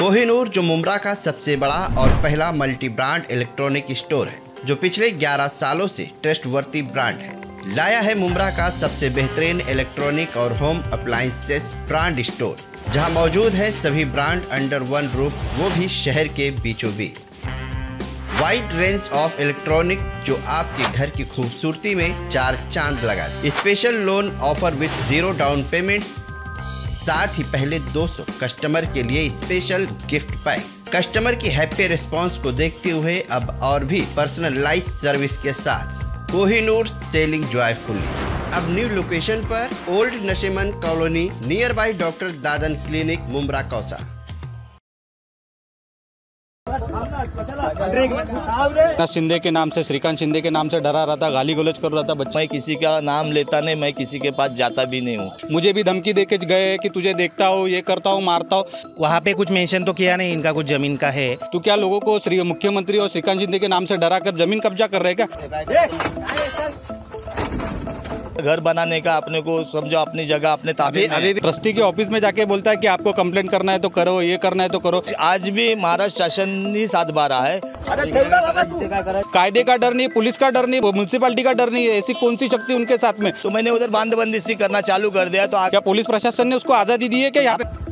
कोहिनूर जो मुमरा का सबसे बड़ा और पहला मल्टी ब्रांड इलेक्ट्रॉनिक स्टोर है, जो पिछले 11 सालों से ट्रस्टवर्ती ब्रांड है। लाया है मुमरा का सबसे बेहतरीन इलेक्ट्रॉनिक और होम अप्लायंसेस ब्रांड स्टोर, जहाँ मौजूद है सभी ब्रांड अंडर वन रूफ, वो भी शहर के बीचों बीच। वाइड रेंज ऑफ़ इलेक्ट्रॉनिक जो आपके घर की खूबसूरती में चार चाँद लगा special loan offer with zero down payment साथ ही पहले 200 कस्टमर के लिए स्पेशल गिफ्ट पैक कस्टमर की हैप्पी रिस्पांस को देखते हुए अब और भी पर्सनलाइज सर्विस के साथ। कोहिनूर सेलिंग जॉयफुली अब न्यू लोकेशन पर old Nasheman colony nearby doctor Dadan clinic Mumbra Kausa Shinde के नाम से श्रीकांत शिंदे के नाम से डरा रहा था गाली गलोज कर रहा था बच्चा। मैं किसी का नाम लेता नहीं मैं किसी के पास जाता भी नहीं हूँ। मुझे भी धमकी दे के गए कि तुझे देखता हो ये करता हो मारता हो। वहाँ पे कुछ मेंशन तो किया नहीं इनका कुछ ज़मीन का है। तो क्या लोगों को श्री मुख्यमंत्री और श्रीकांत शिंदे के नाम से डरा कर ज़मीन कब्जा कर रहे क्या? घर बनाने का अपने को समझो अपनी जगह अपने ताबे अभी ट्रस्टी के ऑफ़िस में जाके बोलता है कि आपको कंप्लेंट करना है तो करो ये करना है तो करो। आज भी महाराष्ट्र शासन ही साथ बा रहा है कायदे का डर नहीं पुलिस का डर नहीं म्यूनसिपालिटी का डर नहीं है ऐसी कौन सी शक्ति उनके साथ में? तो मैंने उधर बाँध बंदिशी करना चालू कर दिया तो क्या पुलिस प्रशासन ने उसको आज़ादी दी है क्या यहाँ पे?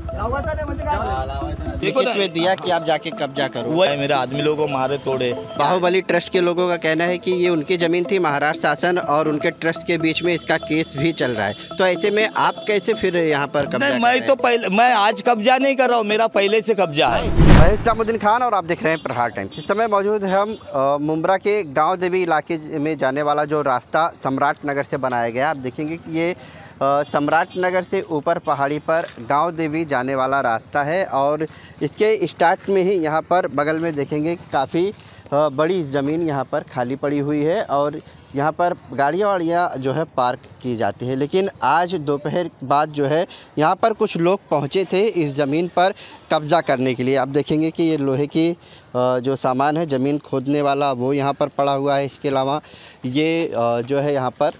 लिखित दिया कि आप जाके कब्जा करो। वो मेरे आदमी लोगों को मारे तोड़े। बाहुबली ट्रस्ट के लोगों का कहना है कि ये उनकी ज़मीन थी महाराष्ट्र शासन और उनके ट्रस्ट के बीच में इसका केस भी चल रहा है। तो ऐसे में आप कैसे फिर यहाँ पर कब्जा मैं तो पहले मैं आज कब्जा नहीं कर रहा हूँ मेरा पहले से कब्जा है? मैं इस्लामुद्दीन खान और आप देख रहे हैं प्रहार टाइम्स। इस समय मौजूद है हम अ, मुंब्रा के गाँव देवी इलाके में जाने वाला जो रास्ता सम्राट नगर से बनाया गया आप देखेंगे कि ये सम्राट नगर से ऊपर पहाड़ी पर गाँव देवी जाने वाला रास्ता है और इसके स्टार्ट में ही यहाँ पर बगल में देखेंगे काफ़ी बड़ी ज़मीन यहाँ पर खाली पड़ी हुई है और यहाँ पर गाड़ियाँ वाड़ियाँ जो है पार्क की जाती है। लेकिन आज दोपहर बाद जो है यहाँ पर कुछ लोग पहुँचे थे इस ज़मीन पर कब्ज़ा करने के लिए। आप देखेंगे कि ये लोहे की जो सामान है, ज़मीन खोदने वाला वो यहाँ पर पड़ा हुआ है। इसके अलावा ये जो है यहाँ पर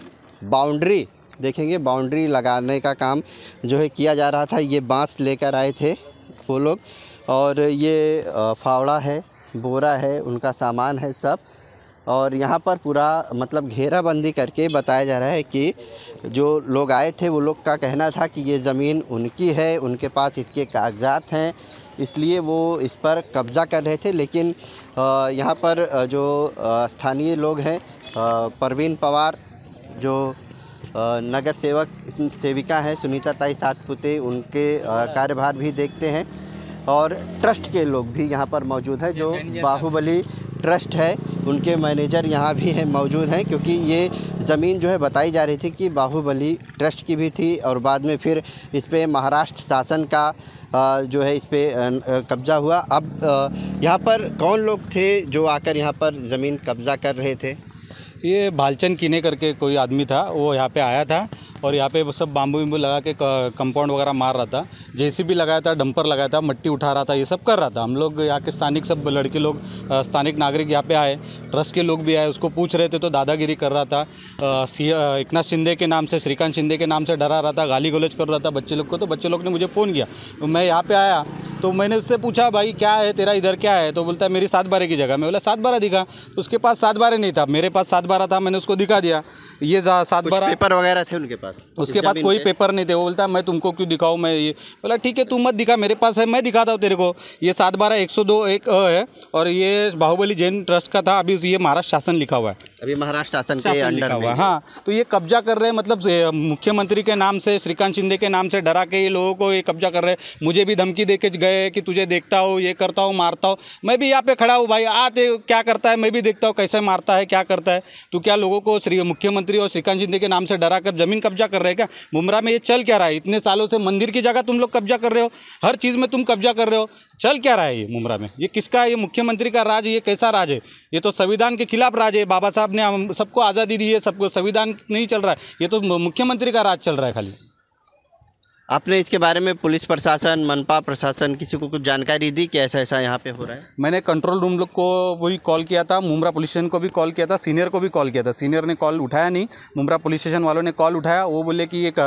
बाउंड्री देखेंगे, बाउंड्री लगाने का काम जो है किया जा रहा था, ये बाँस लेकर आए थे वो लोग। और ये फावड़ा है, बोरा है, उनका सामान है सब। और यहाँ पर पूरा मतलब घेराबंदी करके बताया जा रहा है कि जो लोग आए थे, वो लोग का कहना था कि ये ज़मीन उनकी है, उनके पास इसके कागजात हैं, इसलिए वो इस पर कब्ज़ा कर रहे थे। लेकिन यहाँ पर जो स्थानीय लोग हैं परवीन पवार, जो नगर सेवक सेविका हैं सुनीता ताई सातपुते उनके कार्यभार भी देखते हैं। और ट्रस्ट के लोग भी यहाँ पर मौजूद हैं जो बाहुबली ट्रस्ट है उनके मैनेजर यहाँ भी हैं मौजूद हैं क्योंकि ये ज़मीन जो है बताई जा रही थी कि बाहुबली ट्रस्ट की भी थी और बाद में फिर इस पर महाराष्ट्र शासन का जो है इस पर कब्ज़ा हुआ। अब यहाँ पर कौन लोग थे जो आकर यहाँ पर ज़मीन कब्ज़ा कर रहे थे? ये भालचंद कीने करके कोई आदमी था वो यहाँ पे आया था और यहाँ पे वो सब बाम्बू विम्बू लगा के कंपाउंड वगैरह मार रहा था जेसीबी लगाया था डंपर लगाया था मट्टी उठा रहा था ये सब कर रहा था। हम लोग यहाँ के स्थानिक सब लड़के लोग स्थानिक नागरिक यहाँ पे आए ट्रस्ट के लोग भी आए उसको पूछ रहे थे तो दादागिरी कर रहा था सी अ, एकनाथ शिंदे के नाम से श्रीकांत शिंदे के नाम से डरा रहा था गाली गलोज कर रहा था बच्चे लोग को तो बच्चे लोग ने मुझे फ़ोन किया। तो मैं यहाँ पर आया तो मैंने उससे पूछा भाई क्या है? तेरा इधर क्या है? तो बोलता है मेरी सात बारह की जगह मैं बोला सात बारह दिखा? तो उसके पास सात बारह नहीं था। मेरे पास सात बारह था मैंने उसको दिखा दिया। ये सात बारह पेपर वगैरह थे उनके पास? उसके पास कोई पेपर नहीं थे। वो बोलता मैं तुमको क्यों दिखाऊँ? मैं ये बोला ठीक है तू मत दिखा मेरे पास है मैं दिखाता हूँ तेरे को। ये सात बारह एक सौ दो एक अ है और ये बाहुबली जैन ट्रस्ट का था अभी ये महाराष्ट्र शासन लिखा हुआ है। अभी महाराष्ट्र शासन के अंडर हुआ हाँ। तो ये कब्जा कर रहे हैं मतलब मुख्यमंत्री के नाम से श्रीकांत शिंदे के नाम से डरा के ये लोगों को ये कब्जा कर रहे हैं। मुझे भी धमकी दे के गए कि तुझे देखता हो, ये करता हो, मारता हो। मैं भी यहाँ पे खड़ा हूँ, भाई आते क्या करता है? मैं भी देखता हूँ कैसे मारता है, क्या करता है। तो क्या लोगों को श्री मुख्यमंत्री और श्रीकांत शिंदे के नाम से डरा कर ज़मीन कब्जा कर रहे हैं क्या? मुमरा में ये चल क्या रहा है? इतने सालों से मंदिर की जगह तुम लोग कब्जा कर रहे हो, हर चीज़ में तुम कब्जा कर रहे हो। चल क्या रहा है ये मुमरा में? ये किसका? ये मुख्यमंत्री का राज ये कैसा राज है? ये तो संविधान के खिलाफ राज है, बाबा साहब ने सबको आज़ादी दी है, सबको संविधान नहीं चल रहा है। ये तो मुख्यमंत्री का राज चल रहा है खाली। आपने इसके बारे में पुलिस प्रशासन, मनपा प्रशासन किसी को कुछ जानकारी दी कि ऐसा ऐसा यहाँ पे हो रहा है? मैंने कंट्रोल रूम लोग को भी कॉल किया था मुमरा पुलिस स्टेशन को भी कॉल किया था सीनियर को भी कॉल किया था। सीनियर ने कॉल उठाया नहीं मुमरा पुलिस स्टेशन वालों ने कॉल उठाया, वो बोले कि एक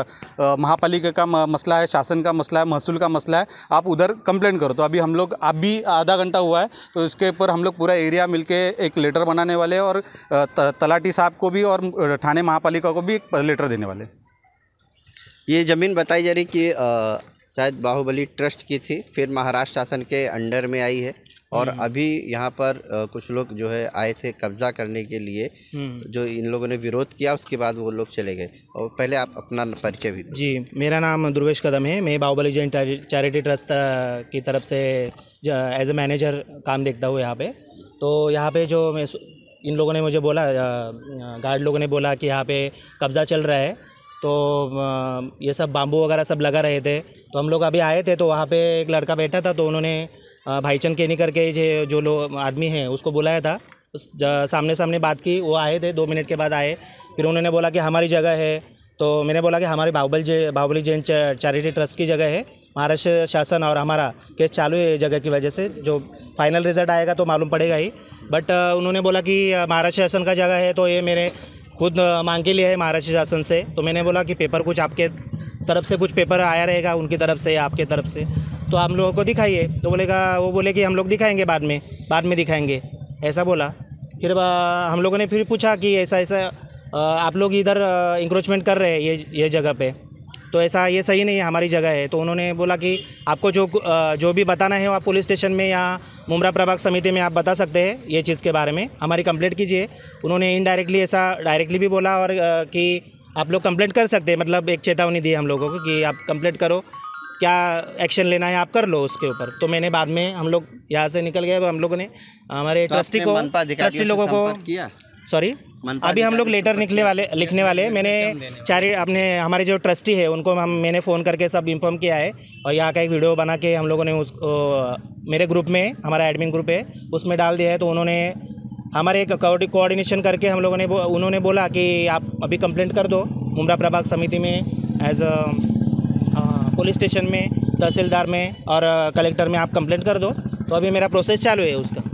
महापालिका का मसला है, शासन का मसला है, महसूल का मसला है, आप उधर कंप्लेंट करो। तो अभी हम लोग, अब भी आधा घंटा हुआ है तो इसके ऊपर हम लोग पूरा एरिया मिलके एक लेटर बनाने वाले और तलाटी साहब को भी और थाने महापालिका को भी एक लेटर देने वाले। ये ज़मीन बताई जा रही कि शायद बाहुबली ट्रस्ट की थी फिर महाराष्ट्र शासन के अंडर में आई है और अभी यहाँ पर कुछ लोग जो है आए थे कब्जा करने के लिए जो इन लोगों ने विरोध किया उसके बाद वो लोग चले गए। और पहले आप अपना परिचय भी दो। जी मेरा नाम ध्रुवेश कदम है। मैं बाहुबली जैन चैरिटी ट्रस्ट की तरफ़ से एज ए मैनेजर काम देखता हूँ यहाँ पे। तो यहाँ पे जो मैं इन लोगों ने मुझे बोला गार्ड लोगों ने बोला कि यहाँ पे कब्ज़ा चल रहा है। तो ये सब बाम्बू वगैरह सब लगा रहे थे। तो हम लोग अभी आए थे तो वहाँ पे एक लड़का बैठा था तो उन्होंने भाईचंद केनी करके जे जो लोग आदमी हैं, उसको बुलाया था। उस सामने सामने बात की, वो आए थे, दो मिनट के बाद आए। फिर उन्होंने बोला कि हमारी जगह है। तो मैंने बोला कि हमारी बाहुबल जे, बाहुबली जैन चैरिटी ट्रस्ट की जगह है। महाराष्ट्र शासन और हमारा केस चालू है जगह की वजह से। जो फाइनल रिज़ल्ट आएगा तो मालूम पड़ेगा ही। बट उन्होंने बोला कि महाराष्ट्र शासन का जगह है तो ये मेरे खुद मांग के लिए है महाराष्ट्र शासन से। तो मैंने बोला कि पेपर कुछ आपके तरफ़ से कुछ पेपर आया रहेगा, उनकी तरफ़ से या आपके तरफ़ से। तो आप लोगों को दिखाइए। तो बोलेगा, वो बोले कि हम लोग दिखाएँगे बाद में बाद में दिखाएँगे। ऐसा बोला। फिर हम लोगों ने फिर पूछा कि ऐसा ऐसा आप लोग इधर इंक्रोचमेंट कर रहे हैं ये ये जगह पे। तो ऐसा ये सही नहीं है हमारी जगह है। तो उन्होंने बोला कि आपको जो जो भी बताना है वो आप पुलिस स्टेशन में या मुमरा प्रभाग समिति में आप बता सकते हैं ये चीज़ के बारे में। हमारी कंप्लेंट कीजिए। उन्होंने इनडायरेक्टली ऐसा डायरेक्टली भी बोला और कि आप लोग कंप्लेंट कर सकते हैं मतलब एक चेतावनी दी हम लोगों को कि आप कंप्लेंट करो क्या एक्शन लेना है आप कर लो उसके ऊपर। तो मैंने बाद में हम लोग यहाँ से निकल गए हम लोगों ने हमारे तो ट्रस्टी को ट्रस्टी लोगों को किया? सॉरी अभी हम लोग लेटर निकले वाले लिखने वाले। हैं। मैंने चार अपने हमारे जो ट्रस्टी है उनको हम मैंने फ़ोन करके सब इन्फॉर्म किया है। और यहाँ का एक वीडियो बना के हम लोगों ने उस ओ, मेरे ग्रुप में हमारा एडमिन ग्रुप है उसमें डाल दिया है। तो उन्होंने हमारे एक कोऑर्डिनेशन करके हम लोगों ने बो- उन्होंने बोला कि आप अभी कंप्लेंट कर दो मुमरा प्रभाग समिति में एज अ पुलिस स्टेशन में तहसीलदार में और कलेक्टर में आप कंप्लेंट कर दो। तो अभी मेरा प्रोसेस चालू है उसका।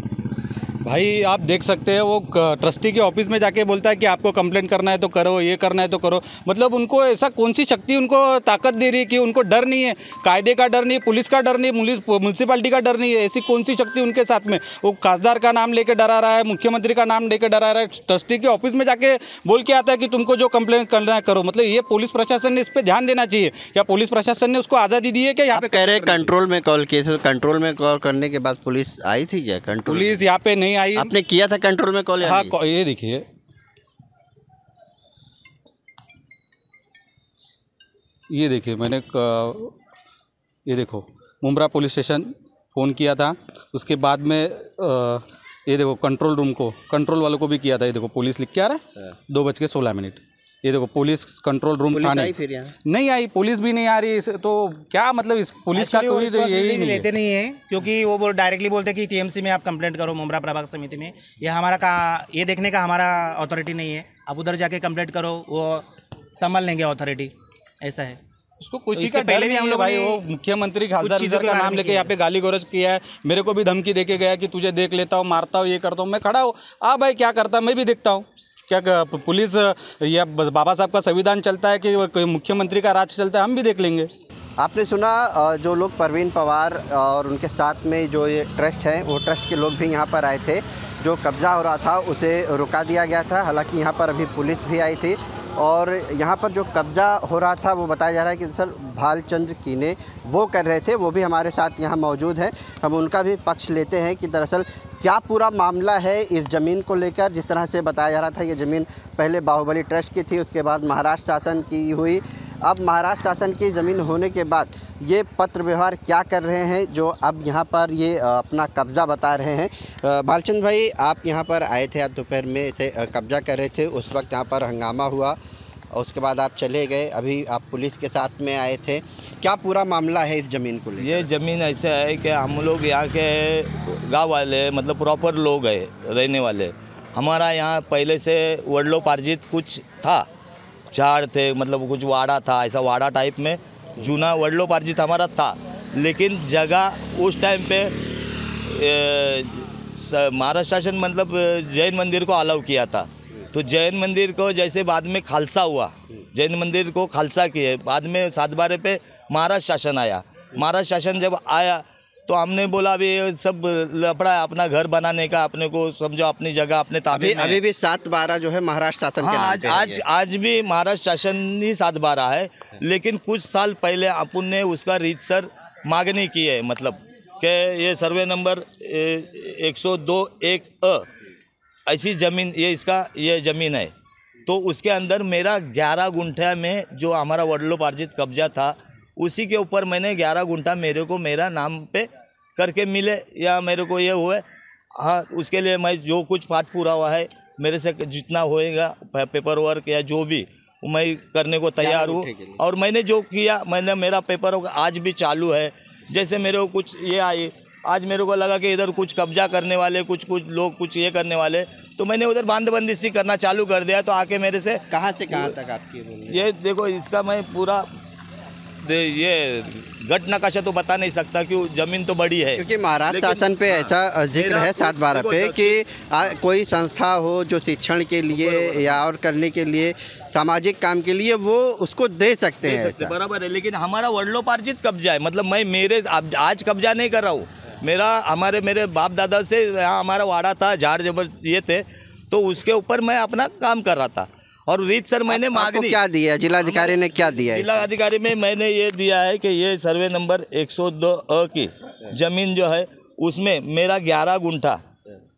भाई आप देख सकते हैं वो ट्रस्टी के ऑफ़िस में जाके बोलता है कि आपको कंप्लेंट करना है तो करो ये करना है तो करो। मतलब उनको ऐसा कौन सी शक्ति उनको ताकत दे रही है कि उनको डर नहीं है? कायदे का डर नहीं पुलिस का डर नहीं पुलिस म्यूनसिपालिटी का डर नहीं है। ऐसी कौन सी शक्ति उनके साथ में? वो खासदार का नाम लेके डरा रहा है मुख्यमंत्री का नाम लेके डरा रहा है ट्रस्टी के ऑफ़िस में जाके बोल के आता है कि तुमको जो कंप्लेन करना है करो। मतलब ये पुलिस प्रशासन ने इस पर ध्यान देना चाहिए। क्या पुलिस प्रशासन ने उसको आज़ादी दी है क्या यहाँ पे कह रहे हैं कंट्रोल में कॉल किए कंट्रोल में कॉल करने के बाद पुलिस आई थी क्या? कंट्रोल पुलिस यहाँ पे नहीं आई आपने किया था कंट्रोल में कॉल हाँ कौ, ये देखिए। ये देखिए मैंने ये देखो मुमरा पुलिस स्टेशन फ़ोन किया था। उसके बाद में आ, ये देखो कंट्रोल रूम को कंट्रोल वालों को भी किया था। ये देखो पुलिस लिख के आ रहा है। दो बज के सोलह मिनट। ये देखो पुलिस कंट्रोल रूम पुलिस थाने। आई फिर यहाँ? नहीं आई पुलिस भी नहीं आ रही इस- तो क्या मतलब इस पुलिस का कोई तो यही नहीं लेते नहीं है क्योंकि वो बोल डायरेक्टली बोलते हैं कि टीएमसी में आप कंप्लेंट करो मुमरा प्रभाग समिति में। ये हमारा का ये देखने का हमारा अथॉरिटी नहीं है। आप उधर जाके कंप्लेंट करो वो संभाल लेंगे अथॉरिटी ऐसा है। उसको कुछ तो ही का पहले भी हम लोग भाई वो मुख्यमंत्री खासदार का बारे नाम लेके यहाँ पे गाली गलौज किया है। मेरे को भी धमकी देके गया कि तुझे देख लेता हूँ मारता हूँ ये करता हूँ मैं खड़ा हूँ। आ भाई क्या करता मैं भी देखता हूँ। क्या पुलिस या बाबा साहब का संविधान चलता है कि मुख्यमंत्री का राज चलता है, हम भी देख लेंगे। आपने सुना जो लोग परवीन पवार और उनके साथ में जो ये ट्रस्ट हैं, वो ट्रस्ट के लोग भी यहाँ पर आए थे। जो कब्ज़ा हो रहा था, उसे रुका दिया गया था। हालाँकि यहाँ पर अभी पुलिस भी आई थी। और यहाँ पर जो कब्ज़ा हो रहा था, वो बताया जा रहा है कि दरअसल भालचंद्र कीने वो कर रहे थे, वो भी हमारे साथ यहाँ मौजूद हैं। हम उनका भी पक्ष लेते हैं कि दरअसल क्या पूरा मामला है इस ज़मीन को लेकर? जिस तरह से बताया जा रहा था, ये ज़मीन पहले बाहुबली ट्रस्ट की थी, उसके बाद महाराष्ट्र शासन की हुई। अब महाराष्ट्र शासन की ज़मीन होने के बाद ये पत्र व्यवहार क्या कर रहे हैं जो अब यहाँ पर ये अपना कब्ज़ा बता रहे हैं। भालचंद भाई आप यहाँ पर आए थे आप दोपहर में अ, कब्ज़ा कर रहे थे उस वक्त यहाँ पर हंगामा हुआ उसके बाद आप चले गए अभी आप पुलिस के साथ में आए थे। क्या पूरा मामला है इस ज़मीन को ये ज़मीन ऐसे है कि हम लोग यहाँ के गाँव वाले मतलब प्रॉपर लोग है रहने वाले। हमारा यहाँ पहले से वडलोपार्जित कुछ था झाड़ थे मतलब कुछ वाड़ा था, ऐसा वाड़ा टाइप में, जूना वडलोपार्जित हमारा था। लेकिन जगह उस टाइम पे महाराष्ट्र शासन मतलब जैन मंदिर को अलाउ किया था। तो जैन मंदिर को जैसे बाद में खालसा हुआ, जैन मंदिर को खालसा किए, बाद में सात बारह पे महाराष्ट्र शासन आया। महाराष्ट्र शासन जब आया तो हमने बोला अभी ये सब लफड़ा है अपना घर बनाने का अपने को समझो अपनी जगह अपने अभी ताबे में अभी भी सात बारह जो है महाराष्ट्र शासन हाँ नाम आज आज आज भी महाराष्ट्र शासन ही सात बारह है लेकिन कुछ साल पहले अपन ने उसका रीतसर मांगनी की है मतलब कि ये सर्वे नंबर एक सौ दो एक अ ऐसी ज़मीन ये इसका ये ज़मीन है। तो उसके अंदर मेरा ग्यारह गुंठा में जो हमारा वडलोपार्जित कब्जा था उसी के ऊपर मैंने ग्यारह गुंठा मेरे को मेरा नाम पे करके मिले या मेरे को ये हुए। हाँ उसके लिए मैं जो कुछ पाठ पूरा हुआ है मेरे से जितना होएगा पेपर वर्क या जो भी मैं करने को तैयार हूँ। और मैंने जो किया मैंने मेरा पेपर वर्क आज भी चालू है। जैसे मेरे को कुछ ये आई आज मेरे को लगा कि इधर कुछ कब्जा करने वाले कुछ कुछ लोग कुछ ये करने वाले तो मैंने उधर बांधबंदी करना चालू कर दिया तो आके मेरे से कहाँ से कहाँ तक आपकी ये देखो इसका मैं पूरा ये गट नकाशा तो बता नहीं सकता क्यों ज़मीन तो बड़ी है। क्योंकि महाराष्ट्र शासन पे हाँ, ऐसा ज़िक्र है सात बारह पे कि आ, कोई संस्था हो जो शिक्षण के लिए या और करने के लिए सामाजिक काम के लिए वो उसको दे सकते दे हैं सकते बराबर है। लेकिन हमारा वडलोपार्जित कब्जा है। मतलब मैं मेरे आज कब्जा नहीं कर रहा हूँ। मेरा हमारे मेरे बाप दादा से यहाँ हमारा वाड़ा था झाड़ जबर ये थे तो उसके ऊपर मैं अपना काम कर रहा था। और रीत सर मैंने आपको मांगनी क्या दिया? है? जिलाधिकारी ने क्या दिया है जिला अधिकारी में मैंने ये दिया है कि ये सर्वे नंबर 102 अ की ज़मीन जो है उसमें मेरा 11 गुंठा।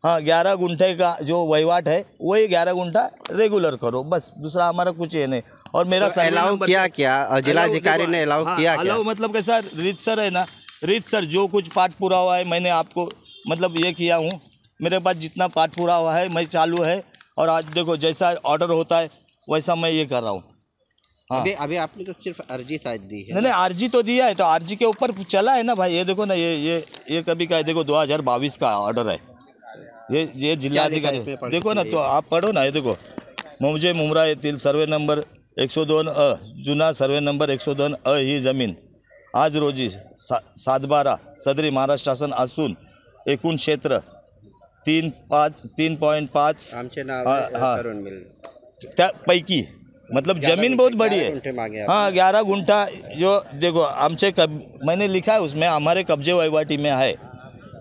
हाँ 11 गुंठे का जो वहीवाट है वही 11 गुंठा रेगुलर करो। बस दूसरा हमारा कुछ ये नहीं। और मेरा तो अलाउ किया क्या? जिलाधिकारी ने अलाउ हाँ, किया क्या? अलाउ मतलब कैसा? रीत सर है ना? रीत सर जो कुछ पाठ पूरा हुआ है मैंने आपको मतलब ये किया हूँ। मेरे पास जितना पाठ पूरा हुआ है मैं चालू है। और आज देखो जैसा ऑर्डर होता है वैसा मैं ये कर रहा हूँ। हाँ। अभी अभी आपने तो सिर्फ़ अर्जी शायद दी है। नहीं नहीं आरजी तो दिया है तो आरजी के ऊपर चला है ना भाई? ये देखो ना ये ये ये कभी का है देखो 2022 का ऑर्डर है। ये ये जिला है अधिकारी देखो ना तो आप पढ़ो ना ये देखो। मुझे मुमरा येथील सर्वे नंबर एकशे दोन अ जुना सर्वे नंबर एकशे दोन अ ही ज़मीन। आज रोजी सा सातबारा सदरी महाराष्ट्र शासन असून एकूण क्षेत्र तीन पाच तीन पॉईंट पाच आमचे नाव हाँ, है, हाँ। तरुण मिल। त्यापैकी मतलब ज़मीन बहुत बड़ी है। मांगे हाँ ग्यारह गुंठा जो देखो हमसे कब मैंने लिखा है उसमें हमारे कब्जे वहीवाटी में है।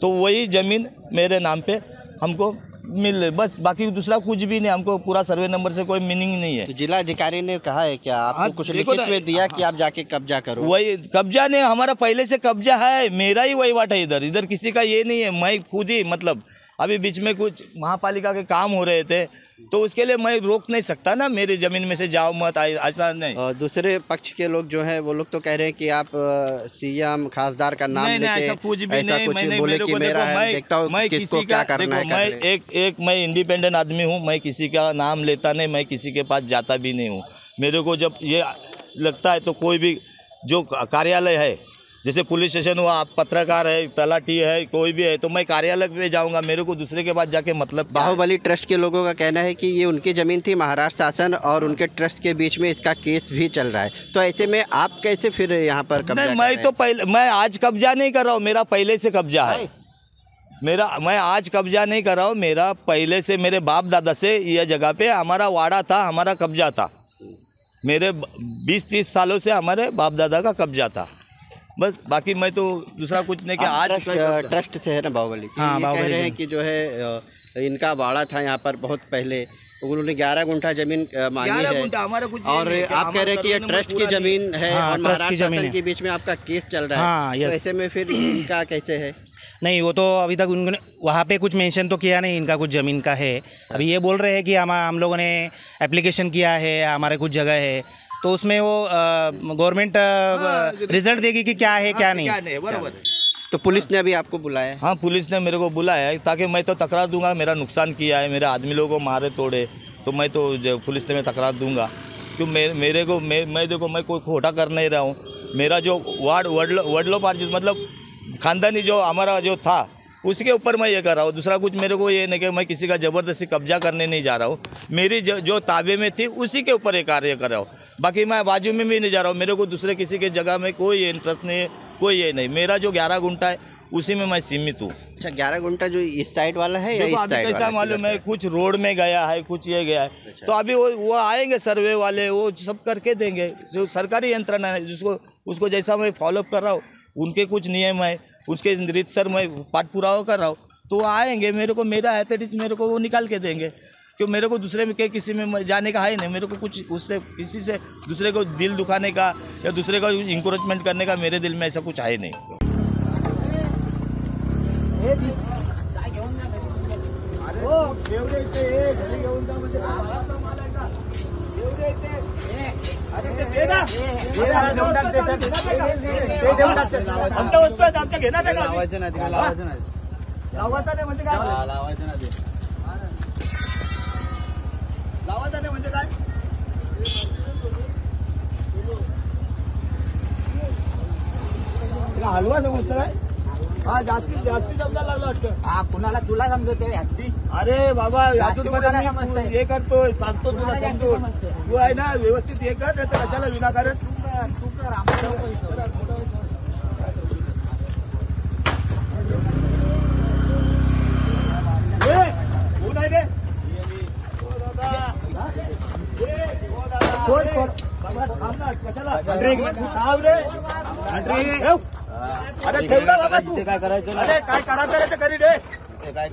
तो वही ज़मीन मेरे नाम पे हमको मिल रही बस बाकी दूसरा कुछ भी नहीं हमको पूरा सर्वे नंबर से कोई मीनिंग नहीं है। तो जिला अधिकारी ने कहा है क्या? आपको हाँ, कुछ देखो लिखित ना, में दिया कि आप जाके कब्जा करो? वही कब्जा नहीं हमारा पहले से कब्जा है मेरा ही वही वहीवाट है इधर इधर किसी का ये नहीं है मैं खुद ही मतलब अभी बीच में कुछ महापालिका के काम हो रहे थे तो उसके लिए मैं रोक नहीं सकता ना मेरी ज़मीन में से जाओ मत ऐसा नहीं। दूसरे पक्ष के लोग जो है वो लोग तो कह रहे हैं कि आप सीएम खासदार का नाम नहीं नहीं ऐसा कुछ भी ऐसा नहीं कुछ मैंने बोले मेरे कि को मेरा मैं देखता हूँ मैं किसको क्या करना है मैं एक एक मैं इंडिपेंडेंट आदमी हूँ मैं किसी का नाम लेता नहीं मैं किसी के पास जाता भी नहीं हूँ। मेरे को जब ये लगता है तो कोई भी जो कार्यालय है जैसे पुलिस स्टेशन हुआ आप पत्रकार है तलाटी है कोई भी है तो मैं कार्यालय पे जाऊँगा मेरे को दूसरे के पास जाके मतलब बाहुबली ट्रस्ट के लोगों का कहना है कि ये उनकी ज़मीन थी महाराष्ट्र शासन और उनके ट्रस्ट के बीच में इसका केस भी चल रहा है। तो ऐसे में आप कैसे फिर यहाँ पर कब्जा नहीं मैं तो पहले मैं आज कब्जा नहीं कर रहा हूँ मेरा पहले से कब्जा है। मेरा मैं आज कब्जा नहीं कर रहा हूँ मेरा पहले से मेरे बाप दादा से यह जगह पे हमारा वाड़ा था हमारा कब्जा था। मेरे बीस तीस सालों से हमारे बाप दादा का कब्जा था। बस बाकी मैं तो दूसरा कुछ नहीं कि आज ट्रस्ट, ट्रस्ट से है ना बाहुबली? हाँ, कह रहे हैं कि जो है इनका बाड़ा था यहाँ पर बहुत पहले। उन्होंने ग्यारह गुंठा ज़मीन मांगी है। गुंठा, हमारा कुछ और आप कह रहे हैं कि ये ट्रस्ट की ज़मीन है। हाँ, और की महाराष्ट्र ज़मीन के बीच में आपका केस चल रहा है। हाँ, तो ऐसे में फिर इनका कैसे है? नहीं वो तो अभी तक उन्होंने वहाँ पे कुछ मेंशन तो किया नहीं इनका कुछ ज़मीन का है। अभी ये बोल रहे हैं कि हम हम लोगों ने एप्लीकेशन किया है हमारे कुछ जगह है। तो उसमें वो गवर्नमेंट रिज़ल्ट देगी कि क्या है क्या नहीं। क्या नहीं बराबर। है। तो पुलिस ने अभी आपको बुलाया? है हाँ पुलिस ने मेरे को बुलाया है ताकि मैं तो तकरार दूँगा मेरा नुकसान किया है मेरे आदमी लोगों को मारे तोड़े तो मैं तो पुलिस ने मैं तकरार दूँगा। क्यों मेरे मेरे को मैं मैं देखो मैं कोई खोटा कर नहीं रहा हूँ। मेरा जो वार्ड वडलो वडलो पार्टी मतलब खानदानी जो हमारा जो था उसके ऊपर मैं ये कर रहा हूँ। दूसरा कुछ मेरे को ये नहीं कि मैं किसी का ज़बरदस्ती कब्जा करने नहीं जा रहा हूँ। मेरी जो, जो ताबे में थी उसी के ऊपर ये कार्य कर रहा हूँ। बाकी मैं बाजू में भी नहीं जा रहा हूँ। मेरे को दूसरे किसी के जगह में कोई इंटरेस्ट नहीं है कोई ये नहीं। मेरा जो ग्यारह घंटा है उसी में मैं सीमित हूँ। अच्छा ग्यारह घंटा जो इस साइड वाला है या देखो इस अभी साइड कैसा मालूम है कुछ रोड में गया है कुछ ये गया है। तो अभी वो वो आएँगे सर्वे वाले वो सब करके देंगे। जो सरकारी यंत्रणा है जिसको उसको जैसा मैं फॉलोअप कर रहा हूँ उनके कुछ नियम है, उसके रीतसर मैं पाठ पुरावा कर रहा हूँ। तो आएँगे, मेरे को मेरा एथेटिक्स मेरे को वो निकाल के देंगे। क्यों मेरे को दूसरे में के किसी में जाने का है नहीं, मेरे को कुछ उससे, किसी से दूसरे को दिल दुखाने का या दूसरे को इंक्रोचमेंट करने का मेरे दिल में ऐसा कुछ है नहीं आमच्या वस्तू आहेत आमच्या घेणार नाही लावायचं नाही लावायचं नाही. लावायचं नाही म्हणजे काय? लावायचं नाही लावायचं नाही म्हणजे काय? तुला हलवा समजतं काय हा जास्ती जास्ती समजायला लागलं वाटतं. हा कुणाला तुला समजते जास्ती अरे बाबा अजून पर्यंत हे करतोय सांगतो तुला समजून. तू आहे ना व्यवस्थित हे कर नाही तर कशाला विनाकारण? अरे ठेव बाबा काय करायचं अरे करी रे काय.